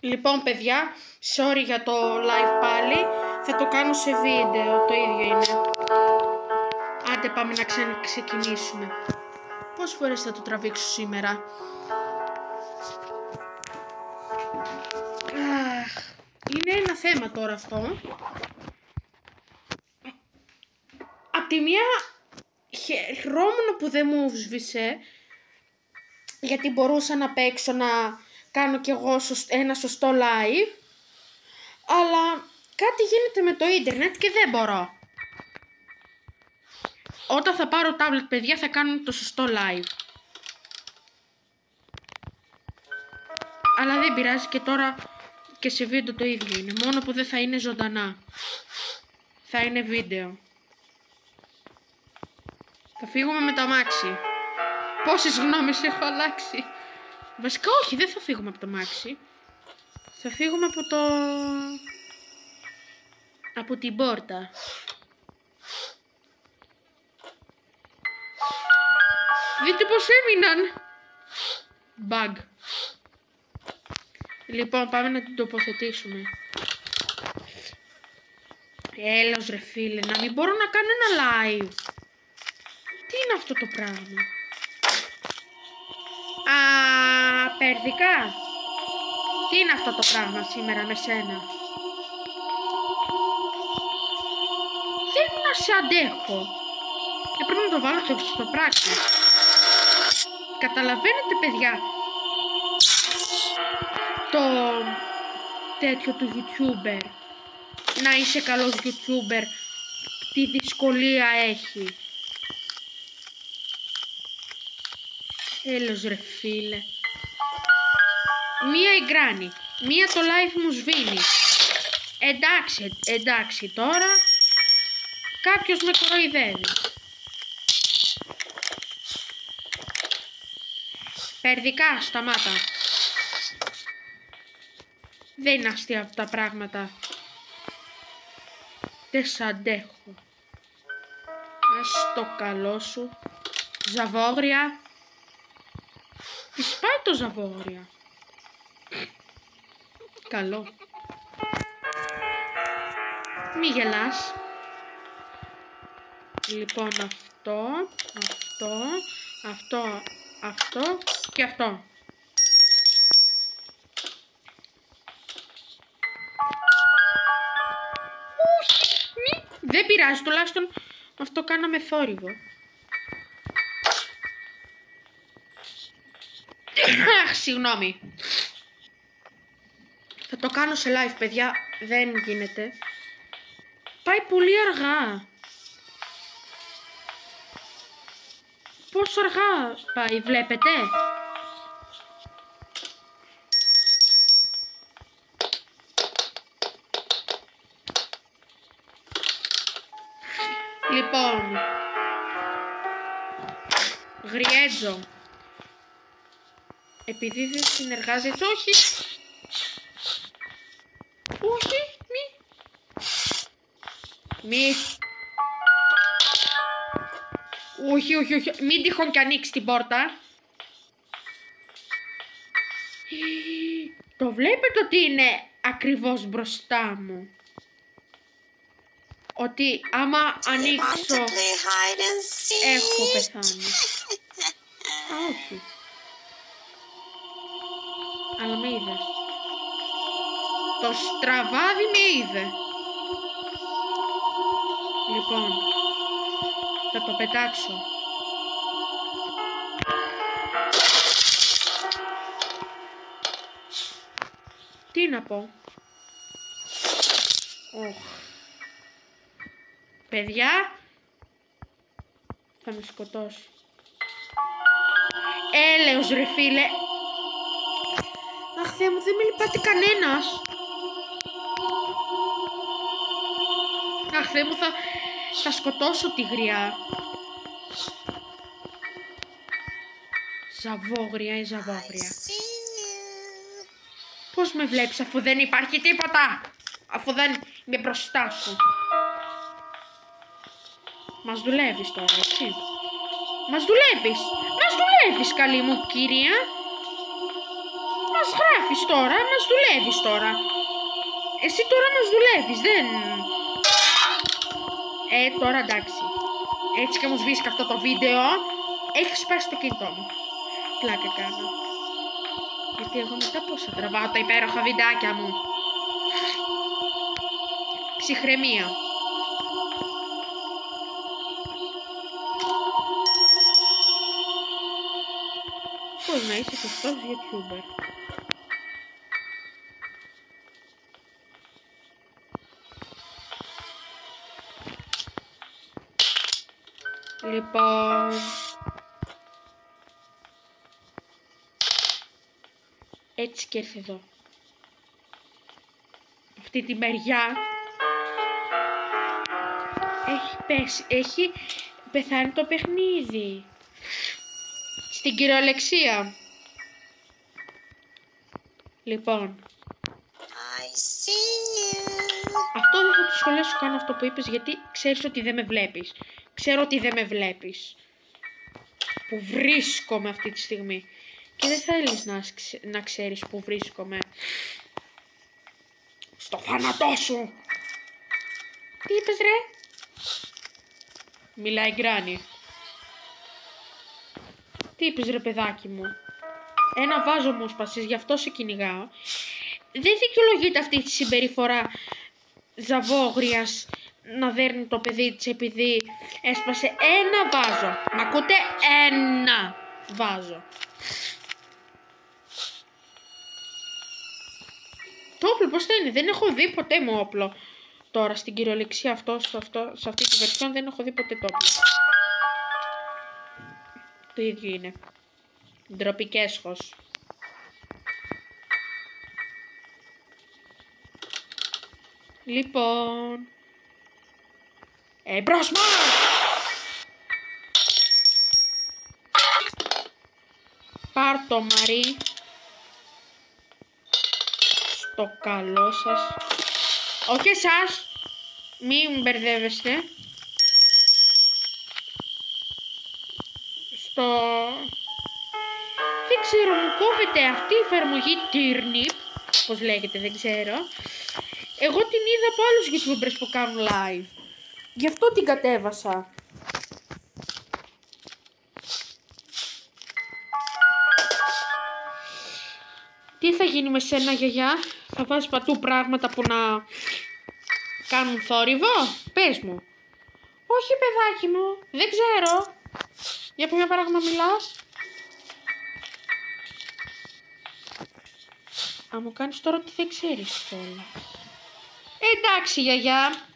Λοιπόν, παιδιά, sorry για το live πάλι. Θα το κάνω σε βίντεο, το ίδιο είναι. Άντε πάμε να ξεκινήσουμε. Πόσες φορές θα το τραβήξω σήμερα; Αχ, είναι ένα θέμα τώρα αυτό. Απ' τη μία χαιρόμουν που δεν μου σβήσε, γιατί μπορούσα να παίξω να κάνω κι εγώ ένα σωστό live, αλλά κάτι γίνεται με το ίντερνετ και δεν μπορώ. Όταν θα πάρω tablet, παιδιά, θα κάνω το σωστό live. Αλλά δεν πειράζει και τώρα και σε βίντεο το ίδιο είναι. Μόνο που δεν θα είναι ζωντανά. Θα είναι βίντεο. Θα φύγουμε με το αμάξι. Πόσες γνώμες έχω αλλάξει; Βασικά όχι, δεν θα φύγουμε από το αμάξι. Θα φύγουμε από το... Από την πόρτα. Δείτε πως έμειναν. Bug. Λοιπόν, πάμε να την τοποθετήσουμε. Έλεος ρε φίλε, να μην μπορώ να κάνω ένα live. Τι είναι αυτό το πράγμα; Περδικά. Τι είναι αυτό το πράγμα σήμερα με σένα; Δεν να σε αντέχω. Έπρεπε να το βάλω στο πράξη. Καταλαβαίνετε παιδιά το τέτοιο του YouTuber να είσαι καλός YouTuber τι δυσκολία έχει Έλος ρε φίλε Μία η Μία το live μου σβήνει Εντάξει, εντάξει τώρα Κάποιος με κοροϊδεύει Περδικά, σταμάτα. Δεν είναι αστεία αυτά τα πράγματα. Δεν σ' αντέχω. το καλό σου. Ζαβόγρια. Τις πάει το ζαβόγρια. Καλό. Μη γελάς. Λοιπόν αυτό, αυτό, αυτό, αυτό και αυτό. Όχι, μη. Δεν πειράζει, τουλάχιστον αυτό κάναμε θόρυβο. Αχ, συγγνώμη. Θα το κάνω σε live, παιδιά. Δεν γίνεται. Πάει πολύ αργά. Πόσο αργά πάει, βλέπετε; Λοιπόν, Γριέτζο. Επειδή δεν συνεργάζεται, όχι. Όχι, μη. Μη. Όχι, όχι, όχι. Μην τυχόν και ανοίξεις την πόρτα. Το βλέπετε ότι είναι ακριβώς μπροστά μου; Ότι άμα ανοίξω έχω πεθάνει. Α, όχι. Αλλά με είδες. Το στραβάδι με είδε. Λοιπόν, θα το πετάξω. Τι να πω. Oh. Παιδιά, θα με σκοτώσει. Έλεος ρε φίλε. Αχ, Θεέ μου, δεν με λυπάται κανένας. Αχ, Θεέ μου, θα, θα σκοτώσω τη γριά. Ζαβόγρια ή ζαβόγρια. Πώς με βλέπεις αφού δεν υπάρχει τίποτα; Αφού δεν είμαι μπροστά σου. Μας δουλεύεις τώρα, έτσι. Μας δουλεύεις. Μας δουλεύεις, καλή μου κυρία. Μας γράφεις τώρα, μας δουλεύεις τώρα. Εσύ τώρα μας δουλεύεις, δεν... Ε, τώρα εντάξει. Έτσι και μου σβήσει και αυτό το βίντεο, έχει σπάσει το κινητό μου. Πλάκα κάνω. Γιατί εγώ μετά πώς θα τραβάω τα υπέροχα βιντεάκια μου. Ψυχραιμία. Πώς να είσαι σωστός YouTuber. Έτσι και έρθει εδώ. Αυτή τη μεριά έχει πέσει, έχει πεθάνει το παιχνίδι. Στην κυριολεξία. Λοιπόν. I see you. Αυτό δεν θα το σχολιάσω καν αυτό που είπες γιατί ξέρεις ότι δεν με βλέπεις. Ξέρω ότι δεν με βλέπεις. Που βρίσκομαι αυτή τη στιγμή. Και δεν θέλεις να, ξε- να ξέρεις που βρίσκομαι. Στο θάνατό σου. Τι είπες ρε; Μιλάει γκράνι. Τι είπες ρε παιδάκι μου; Ένα βάζο μους σπασες, γι' αυτό σε κυνηγάω. Δεν δικαιολογείται αυτή τη συμπεριφορά ζαβόγριας να δέρνει το παιδί της επειδή έσπασε ένα βάζο. Μ' ακούτε; Ένα βάζο. Το όπλο πώς θα είναι, δεν έχω δει ποτέ μου όπλο. Τώρα στην κυριολεξία αυτό, σε, αυτό, σε αυτή τη βερσιόν δεν έχω δει ποτέ το όπλο. Το ίδιο είναι. Ντροπή και έσχος. Λοιπόν... Εμπρός μας! Πάρ το Μαρί. Στο καλό σας. Όχι εσάς. Μην μπερδεύεστε. Στο... Δεν ξέρω, μου κόβεται αυτή η εφαρμογή Turnip. Πώς λέγεται, δεν ξέρω. Εγώ την είδα από άλλους YouTubers που κάνουν live. Γι' αυτό την κατέβασα. Τι θα γίνει με σένα, γιαγιά; Θα βάζεις πατού πράγματα που να κάνουν θόρυβο; Πες μου. Όχι, παιδάκι μου. Δεν ξέρω. Για ποιο πράγμα μιλάς; Αν μου κάνεις τώρα ότι δεν ξέρεις κιόλας. Εντάξει, γιαγιά.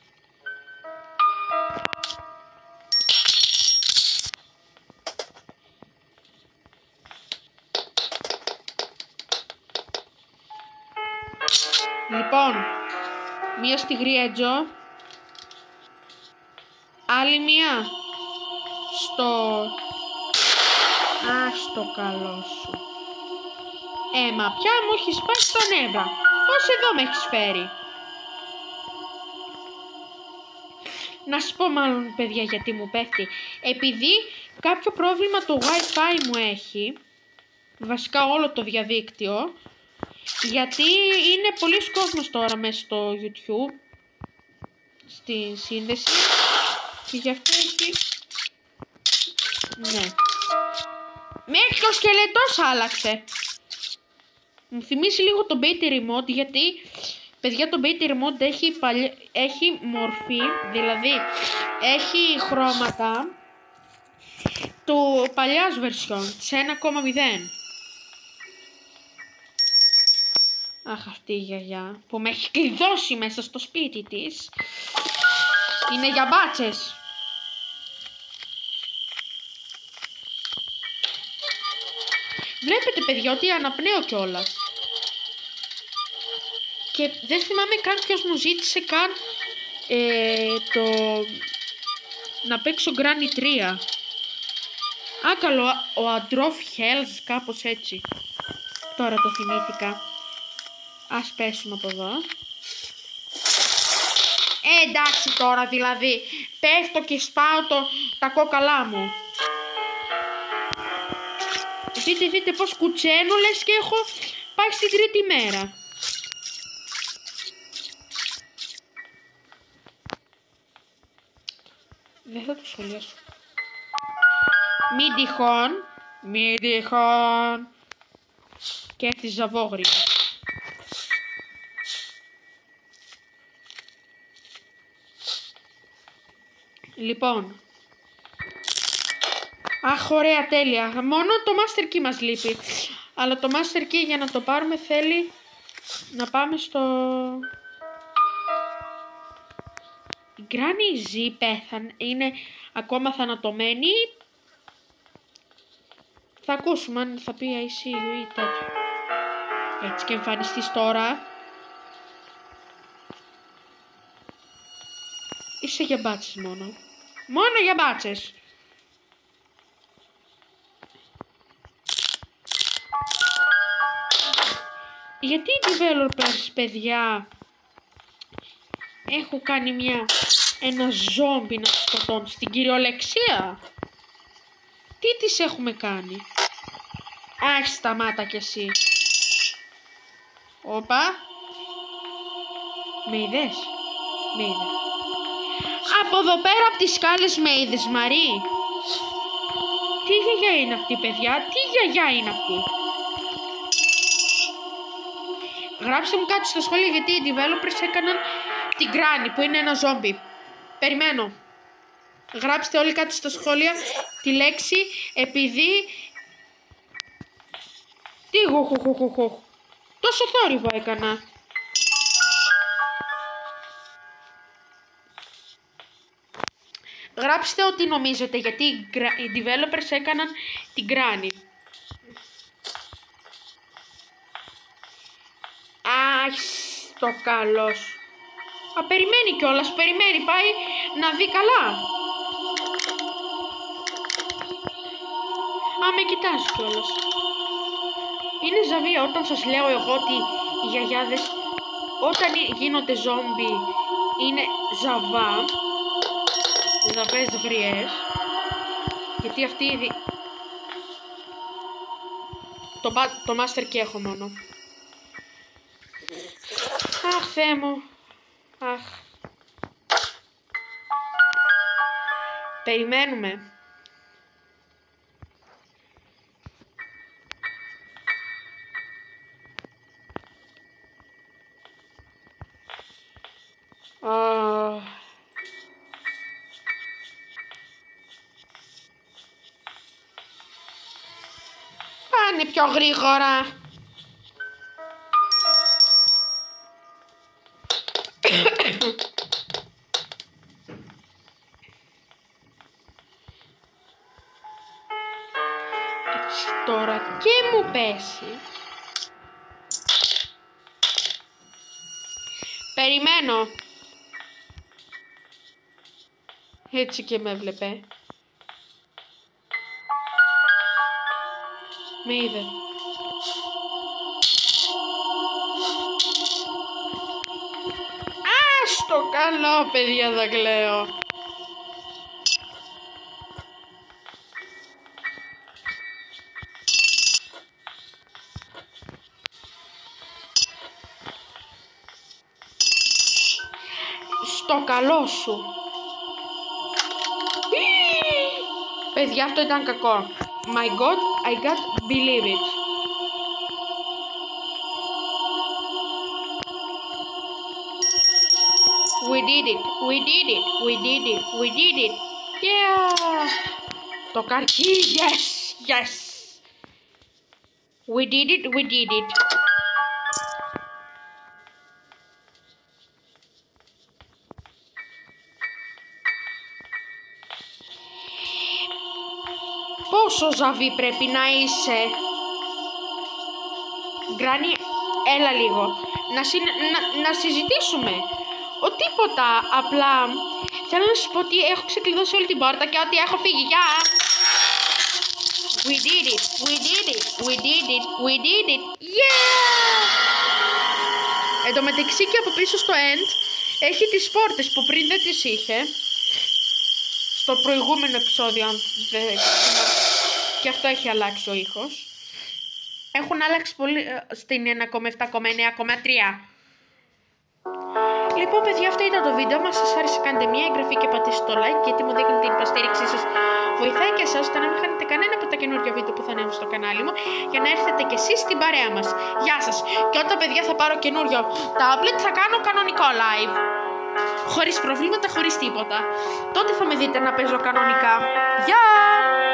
Λοιπόν, μία στη γριέτζο. Άλλη μία. Στο... Α, στο καλό σου. Ε, μα πια μου έχεις σπάσει τα νεύρα. Πώς εδώ με έχεις φέρει; Να σας πω μάλλον παιδιά γιατί μου πέφτει. Επειδή κάποιο πρόβλημα το wifi μου έχει, βασικά όλο το διαδίκτυο, γιατί είναι πολλοί κόσμος τώρα μέσα στο YouTube, στη σύνδεση, και γι' αυτό έχει... Ναι. Μέχρι και ο σκελετός άλλαξε. Μου θυμίζει λίγο το Beta Remote γιατί παιδιά το Beta Remote έχει, παλι... έχει μορφή, δηλαδή έχει χρώματα του παλιάς version, της 1,0. Αχ αυτή η γιαγιά που με έχει κλειδώσει μέσα στο σπίτι της είναι για μπάτσες. Βλέπετε παιδιά ότι αναπνέω κιόλας. Και δεν θυμάμαι καν ποιος μου ζήτησε καν ε, το να παίξω Granny 3. Α, καλό, ο Αντρόφ Health, κάπως έτσι. Τώρα το θυμήθηκα. Ας πέσουμε από εδώ. Ε, εντάξει τώρα δηλαδή. Πέφτω και σπάω το, τα κόκαλά μου. Δείτε, δείτε πώς κουτσένω, λες και έχω πάει στην τρίτη μέρα. Δεν θα το σχολιάσω. Μην τυχόν, μην τυχόν. Και έρθεις ζαβόγρια. Λοιπόν. Αχ, ωραία, τέλεια. Μόνο το Master Key μας λείπει. Αλλά το Master Key για να το πάρουμε θέλει να πάμε στο... Η Granny Z πέθανε, είναι ακόμα θανατωμένη. Θα ακούσουμε αν θα πει I see you ή τέτοιο. Έτσι και εμφανιστείς τώρα. Είσαι για μπάτσες μόνο. Μόνο για μπάτσες. Γιατί οι developers, παιδιά, έχουν κάνει μια, ένα ζόμπι να σκοτώνουν στην κυριολεξία; Τι τις έχουμε κάνει; Αχ, σταμάτα κι εσύ. Όπα. Με είδες; Με είδες. Από εδώ πέρα από τις σκάλες με είδες, Μαρή. Τι γιαγιά είναι αυτή, παιδιά. Τι γιαγιά είναι αυτή. Γράψτε μου κάτι στο σχόλιο γιατί οι developers έκαναν την Granny που είναι ένα ζόμπι. Περιμένω. Γράψτε όλοι κάτι στο σχόλιο τη λέξη επειδή... Τι γουχουχουχουχ. Τόσο θόρυβο έκανα. Γράψτε ό,τι νομίζετε γιατί οι developers έκαναν την Granny. Αχ, το καλός. Α, περιμένει κιόλας, περιμένει, πάει να δει καλά. Α, με κοιτάζει κιόλας. Είναι ζαβία όταν σας λέω εγώ ότι οι γιαγιάδες όταν γίνονται ζόμπι είναι ζαβά, ζαβές γριές, γιατί αυτή ήδη... Το, το master και έχω μόνο. Αχ, Θεέ μου. Αχ. Περιμένουμε. Πάνε πιο γρήγορα. τώρα και μου πέσει; Περιμένω. Έτσι και με βλέπε. Με είδε. το καλό, παιδιά, θα κλαίω. Στο καλό σου. Παιδιά, αυτό ήταν κακό. My God, I can't believe it. We did it, we did it, we did it, we did it. Yeah! Tocar key, yes, yes. We did it, we did it. Πόσο ζαβή πρέπει να είσαι. Γκράνι, έλα λίγο. Να, συ, να, να συζητήσουμε. Ο τίποτα, απλά θέλω να σου πω ότι έχω ξεκλειδώσει όλη την πόρτα και ότι έχω φύγει. Γεια! We did it, we did it, we did it, we did it, yeah! Εν τω μεταξύ και από πίσω στο end έχει τις πόρτες που πριν δεν τις είχε. Στο προηγούμενο επεισόδιο, αν δεν... Και αυτό έχει αλλάξει ο ήχος. Έχουν αλλάξει πολύ ε, στην 1,7,9,3. Λοιπόν, παιδιά, αυτό ήταν το βίντεο μας. Σας άρεσε, κάντε μια εγγραφή και πατήστε το like, γιατί μου δείχνει την υποστήριξή σας. Βοηθάει και εσάς, ώστε να μην χάνετε κανένα από τα καινούργια βίντεο που θα ανέβω στο κανάλι μου, για να έρθετε κι εσείς στην παρέα μας. Γεια σας! Και όταν, παιδιά, θα πάρω καινούριο tablet, θα κάνω κανονικό live. Χωρίς προβλήματα, χωρίς τίποτα. Τότε θα με δείτε να παίζω κανονικά. Γεια!